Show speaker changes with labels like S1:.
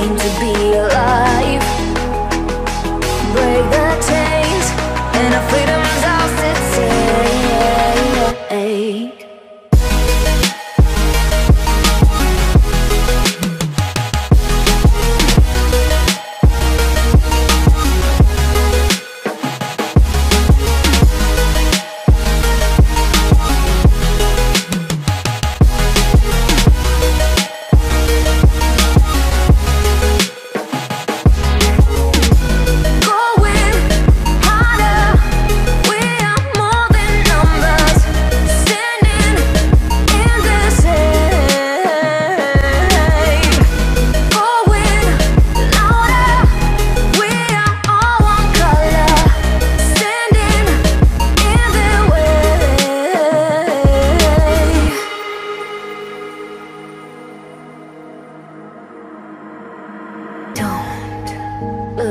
S1: to be alive?